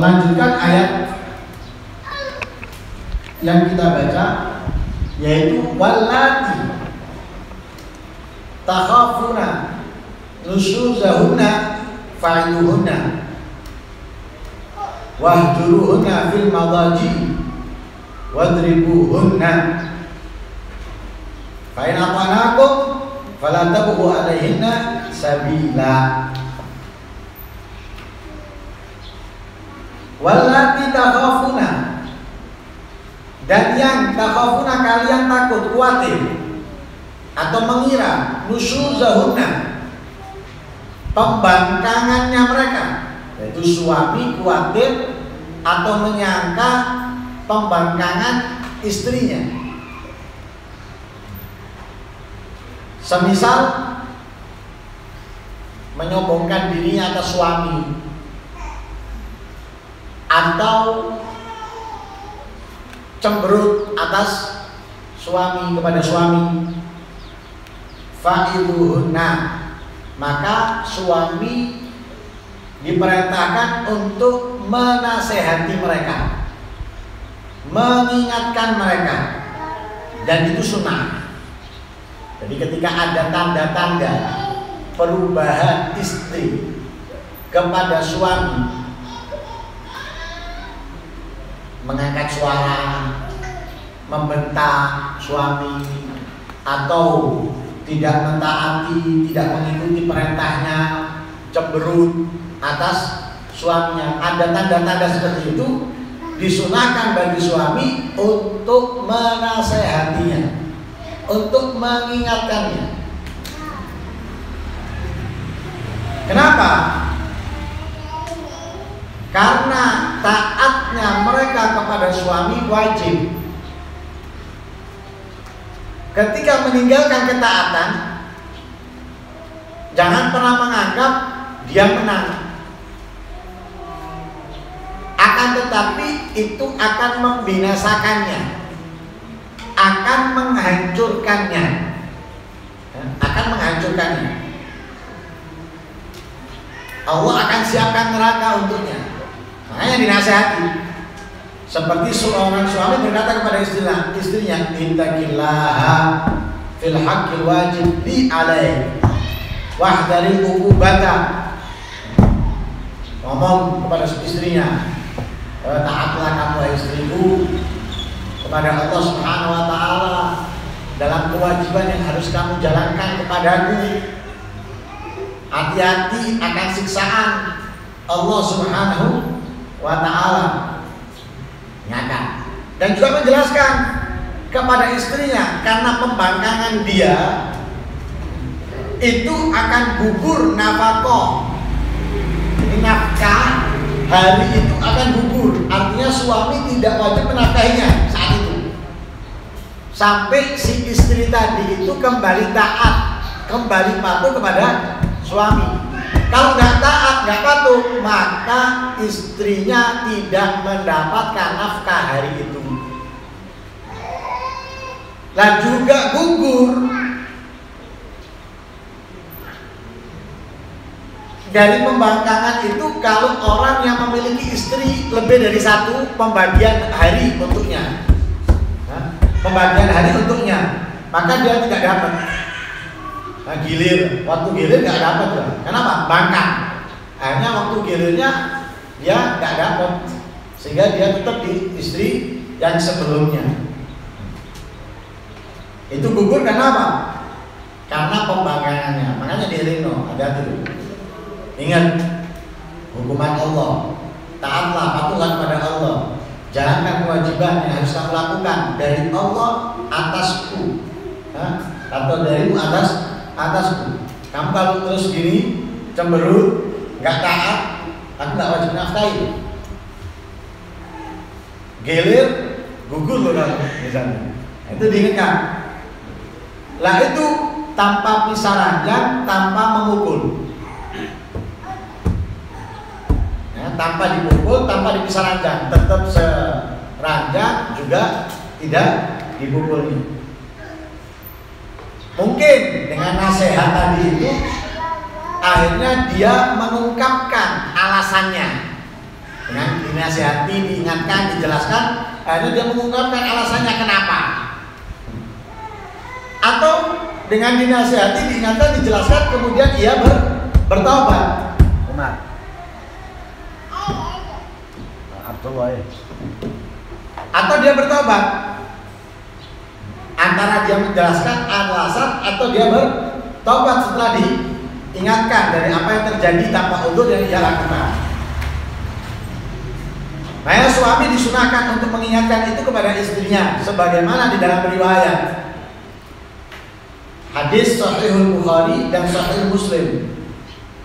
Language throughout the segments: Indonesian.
melanjutkan ayat yang kita baca yaitu wallati takhafuna nusuzahunna fa'iduhunna wahjuruhunna fil madaji wadribuhunna. Fa'in atanakum fala tabghu alaihinna sabila Wallati takhafuna. Dan yang takhafuna kalian takut khawatir atau mengira nusuzahunna pembangkangannya mereka yaitu suami khawatir atau menyangka pembangkangan istrinya. Semisal menyombongkan dirinya atas suami atau cemberut atas suami kepada suami. Fa'iduhunna maka suami diperintahkan untuk menasehati mereka. Mengingatkan mereka. Dan itu sunnah. Jadi ketika ada tanda-tanda perubahan istri kepada suami mengangkat suara, membentak suami atau tidak mentaati, tidak mengikuti perintahnya, cemberut atas suaminya. Ada tanda-tanda seperti itu disunahkan bagi suami untuk menasehatinya, untuk mengingatkannya. Kenapa? Karena taatnya mereka kepada suami wajib. Ketika meninggalkan ketaatan, jangan pernah menganggap dia menang. Akan tetapi itu akan membinasakannya, akan menghancurkannya, akan menghancurkannya. Allah akan siapkan neraka untuknya. Makanya dinasehati. Seperti seorang suami berkata kepada istrinya, istrinya, "Intaqillaha fil haqqil wajib li alaih wahdari uqubata." Ngomong kepada istrinya, "Taatlah kamu istriku kepada Allah Subhanahu wa taala dalam kewajiban yang harus kamu jalankan kepadaku." Hati-hati akan siksaan Allah Subhanahu wa taala nyata. Dan juga menjelaskan kepada istrinya karena pembangkangan dia itu akan gugur nafkah. Ini nafkah hari itu akan gugur. Artinya suami tidak wajib menafkahinya saat itu. Sampai si istri tadi itu kembali taat kembali patuh kepada suami kalau nggak taat, nggak patuh, maka istrinya tidak mendapatkan nafkah hari itu. Dan juga gugur dari pembangkangan itu kalau orang yang memiliki istri lebih dari satu pembagian hari untuknya, pembagian hari untuknya, maka dia tidak dapat. Nah, gilir, waktu gilir nggak dapat lah. Kenapa? Bangkang. Akhirnya waktu gilirnya dia nggak dapat, sehingga dia tetap di istri yang sebelumnya. Itu gugur karena apa? Karena pembangkangannya. Makanya di Rino ada tuh. Ingat hukuman Allah. Taatlah, patuhlah kepada Allah. Jalankan kewajiban yang harus kamu lakukan dari Allah atasku. Atau darimu atas atasku. Kamu kalau terus gini cemberut, nggak taat, aku nggak wajib nafkahi. Gelir gugur loh kalau misalnya. Itu diingatkan. Lah itu tanpa pisah ranjang tanpa memukul. Ya, tanpa dipukul tanpa dipisah ranjang tetap seranjang juga tidak dipukulnya mungkin dengan nasihat tadi itu akhirnya dia mengungkapkan alasannya. Dengan dinasihati, diingatkan, dijelaskan akhirnya dia mengungkapkan alasannya kenapa. Atau dengan dinasihati, diingatkan, dijelaskan kemudian ia ber, bertobat. Umar. Abdullah atau dia bertobat dia menjelaskan alasan atau dia bertobat setelah diingatkan dari apa yang terjadi tanpa udur yang ia lakukan. Maka suami disunahkan untuk mengingatkan itu kepada istrinya sebagaimana di dalam riwayat hadis sahihul Bukhari dan sahih Muslim.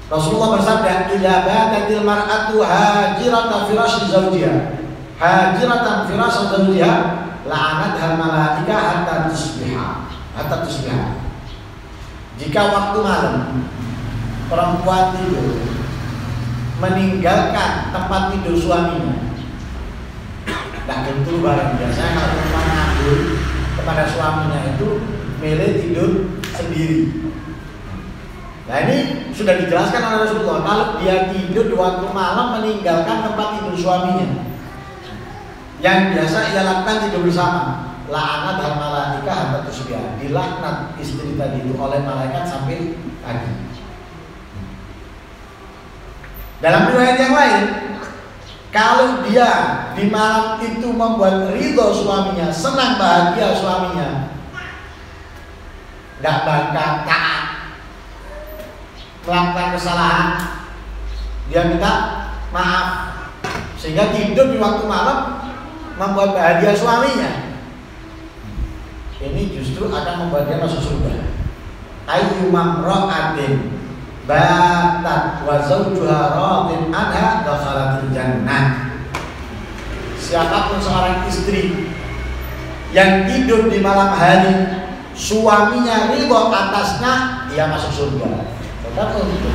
Rasulullah bersabda, "Idza batatil mar'atu hajirata firasy zawjiha." Hajiratan firasy zawjiha la'anat tusbiha jika waktu malam perempuan tidur meninggalkan tempat tidur suaminya tidak tentu barang biasanya kalau perempuan tidur kepada suaminya itu milih tidur sendiri. Nah ini sudah dijelaskan oleh Rasulullah kalau dia tidur di waktu malam meninggalkan tempat tidur suaminya yang biasa ia lakukan tidur bersama la'anat tusbiha dilaknat istri tadi itu oleh malaikat sampai pagi. Dalam riwayat yang lain kalau dia di malam itu membuat ridho suaminya senang bahagia suaminya nggak bakal taat melakukan kesalahan dia minta maaf. Sehingga tidur di waktu malam membuat bahagia suaminya ini justru akan membuat dia masuk surga. Ayu mamra'atin batat wa zawjuha radin anha dakhalatil jannah. Siapa pun seorang istri yang tidur di malam hari suaminya ridho atasnya dia masuk surga. Tetap untuk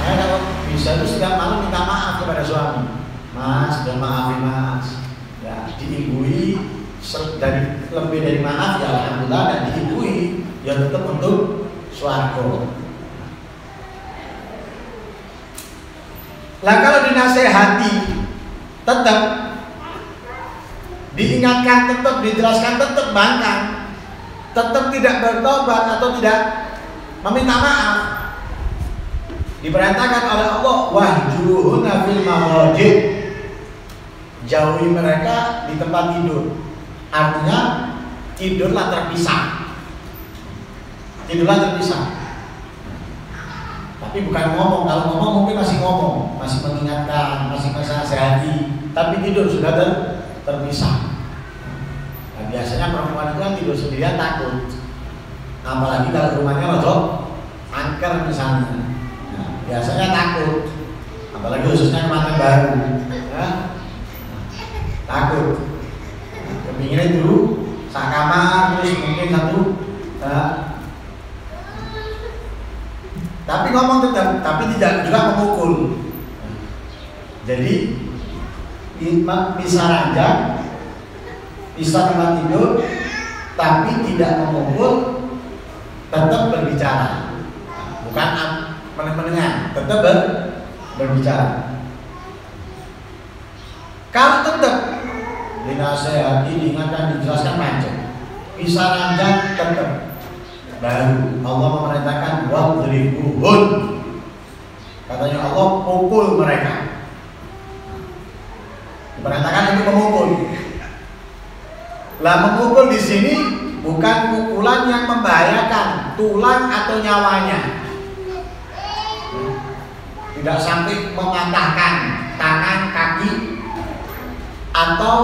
nah, kalau bisa itu setiap malam minta maaf kepada suami. Mas dan maafin mas. Ya diibui dari lebih dari maaf ya alhamdulillah dan diibui ya tetap untuk suaraku. Lah kalau dinasehati tetap diingatkan tetap dijelaskan tetap bangkang tetap tidak bertobat atau tidak meminta maaf diperintahkan oleh Allah wahjuhuna fil mawajid jauhi mereka di tempat tidur artinya tidurlah terpisah tidurlah terpisah tapi bukan ngomong kalau ngomong mungkin masih ngomong masih mengingatkan masih sehati tapi tidur sudah ter terpisah. Nah, biasanya perempuan itu kan tidur sendirian takut. Apalagi kalau rumahnya masuk angker misalnya. Nah, biasanya takut. Apalagi khususnya kemarin baru ya. Takut kepinginnya dulu sak kamar terus mungkin satu uh, tapi ngomong tetap tapi tidak juga memukul. Jadi bisa ranjang bisa tempat tidur tapi tidak memukul tetap berbicara. Bukan menengah tetap ber, berbicara. Kalau tetap dinasehati, diingatkan, dijelaskan macam. Bisa ranjang tetap. Baru Allah memerintahkan wadribuhun. Katanya Allah pukul mereka. Diperintahkan untuk memukul. Lah memukul di sini bukan pukulan yang membahayakan tulang atau nyawanya. Tidak sampai mematahkan tangan, kaki, atau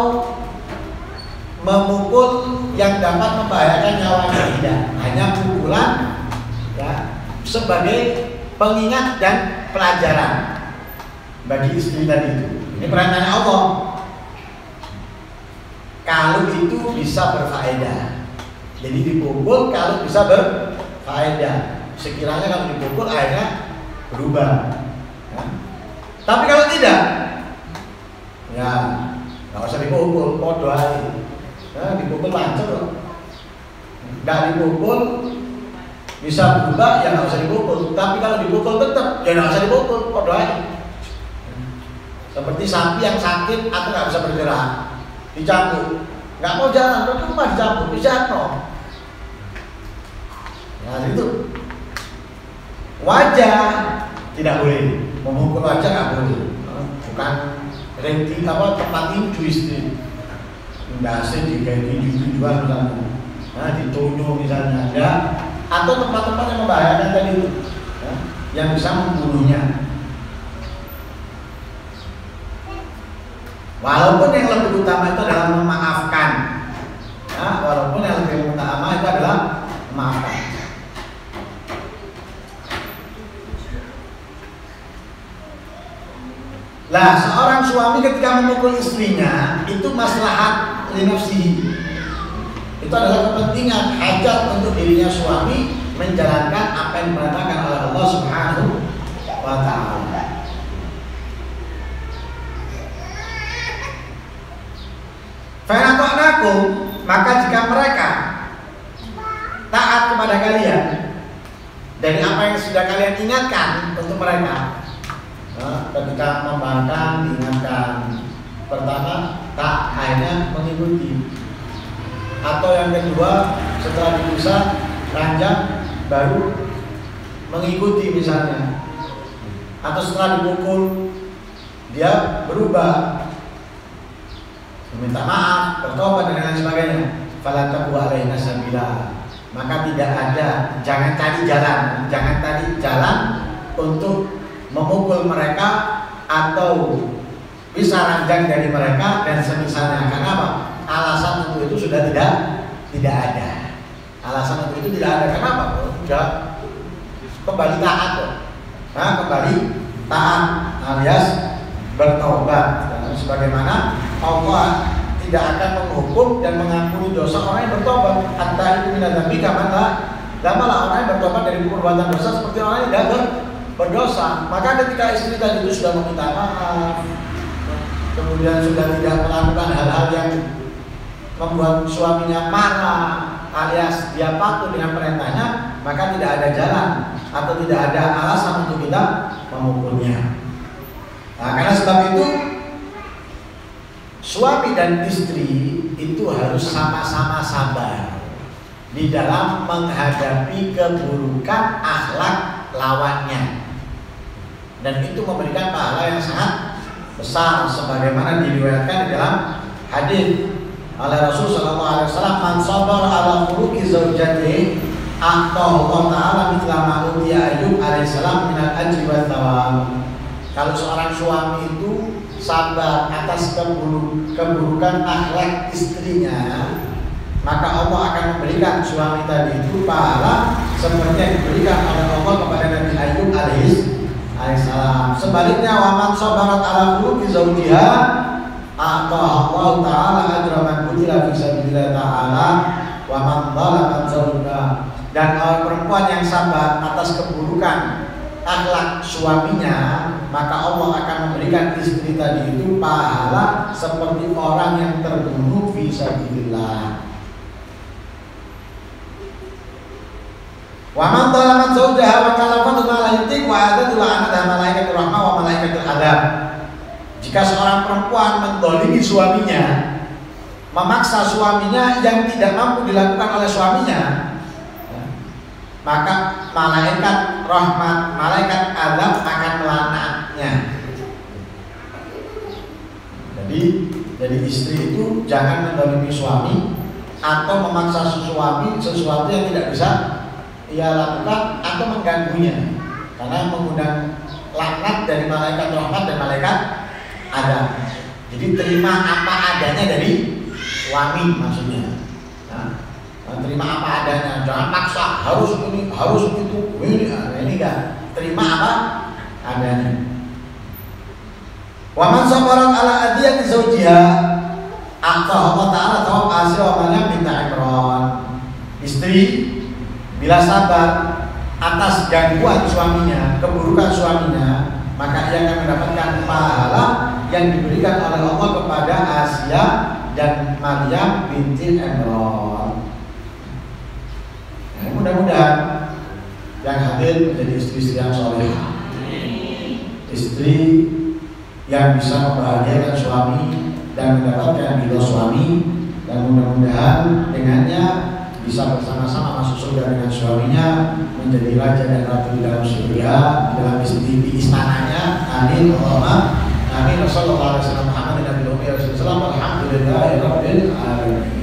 memukul yang dapat membahayakan nyawanya tidak hanya pukulan ya sebagai pengingat dan pelajaran bagi istri tadi itu. Ini perintahnya Allah. Kalau itu bisa berfaedah. Jadi dipukul kalau bisa berfaedah. Sekiranya kalau dipukul akhirnya berubah. Ya. Tapi kalau tidak, ya nggak usah dipukul, podo. Ya, dipukul lancar loh. Nggak dipukul bisa berubah ya nggak usah dipukul. Tapi kalau dipukul tetap ya nggak usah dipukul, podo aja. Seperti sapi yang sakit atau nggak bisa bergerak, dicabut, nggak mau jalan, percuma dicabut, dijatuh. Nah itu wajah tidak boleh, memukul wajah nggak boleh, bukan renting apa tempat tinju istri, ndase digawe tinju jual misalnya, nah ditonyo misalnya, ya, atau tempat-tempat yang membahayakan tadi itu, ya, yang bisa membunuhnya. Walaupun yang lebih utama itu adalah memaafkan. Ya, walaupun yang lebih utama itu adalah memaafkan. Lah, seorang suami ketika memukul istrinya itu maslahat linafsihi. Itu adalah kepentingan hajat untuk dirinya suami menjalankan apa yang diperintahkan oleh Allah Subhanahu wa taala. Fa'ata'nakum maka jika mereka taat kepada kalian dari apa yang sudah kalian ingatkan untuk mereka nah, ketika membangkang diingatkan pertama tak hanya mengikuti atau yang kedua setelah diusah ranjang baru mengikuti misalnya atau setelah dipukul dia berubah meminta maaf, bertobat dan lain sebagainya. Fala tabu alaina sabila. Maka tidak ada, jangan cari jalan, jangan cari jalan untuk memukul mereka atau bisa ranjang dari mereka dan semisalnya. Karena apa? Alasan untuk itu sudah tidak tidak ada. Alasan untuk itu tidak ada. Kenapa? Sudah kembali taat Nah, kembali taat alias bertobat. Dan sebagaimana Allah tidak akan menghukum dan mengampuni dosa orang yang bertobat. Hatta itu minat nabi kamata Lamalah orang yang bertobat dari perbuatan dosa seperti orang yang tidak ber, berdosa. Maka ketika istri tadi itu sudah meminta maaf, kemudian sudah tidak melakukan hal-hal yang membuat suaminya marah, alias dia patuh dengan perintahnya, maka tidak ada jalan atau tidak ada alasan untuk kita memukulnya. Nah, karena sebab itu suami dan istri itu harus sama-sama sabar di dalam menghadapi keburukan akhlak lawannya dan itu memberikan pahala yang sangat besar sebagaimana diriwayatkan di dalam hadis. Oleh Rasul sallallahu alaihi wasallam man sabar ala khuluqi zaujatihi atau Allah taala mithla ma utiya Ayub alaihissalam minal ajri kalau seorang suami itu sabar atas keburuk, keburukan akhlak istrinya maka Allah akan memberikan suami tadi itu pahala seperti yang diberikan oleh Allah kepada Nabi Ayub alaihis alaihissalam sebaliknya waman sabarat ala khuluqi zaujiha atau Allah taala ajra man qutila fi sabilillah taala wa man zalama zauja dan orang perempuan yang sabar atas keburukan akhlak suaminya maka Allah akan memberikan istri tadi itu pahala seperti orang yang terbunuh fisabilillah. Wa man zalama zawjaha wa kalafatu ma la yutik wa adatu la'anat malaikatul rahmah adab. Jika seorang perempuan mendolimi suaminya, memaksa suaminya yang tidak mampu dilakukan oleh suaminya, maka malaikat rahmat, malaikat adab akan melaknatnya. Jadi, jadi istri itu jangan mendolimi suami atau memaksa suami sesuatu yang tidak bisa ia lakukan atau mengganggunya, karena mengundang laknat dari malaikat rahmat dan malaikat adab. Jadi terima apa adanya dari suami maksudnya. Nah, terima apa adanya jangan paksa harus ini harus itu ini nah, ini kan terima apa adanya Wa man sabarat ala adiyati zawjiha Akta Allah Ta'ala tawab asya wa mana minta Imran Istri bila sabar atas gangguan suaminya, keburukan suaminya, maka ia akan mendapatkan pahala yang diberikan oleh Allah kepada Asia dan Maryam binti Imran. Nah, mudah-mudahan yang hadir menjadi istri-istri yang soleh, istri yang bisa membahagiakan suami dan mendapatkan ridho suami dan mudah-mudahan dengannya bisa bersama-sama masuk surga dengan suaminya menjadi raja dan ratu di dalam surga dalam istri di istananya amin Allahumma amin. Rasulullah SAW Muhammad Nabi Muhammad Rasulullah Alhamdulillah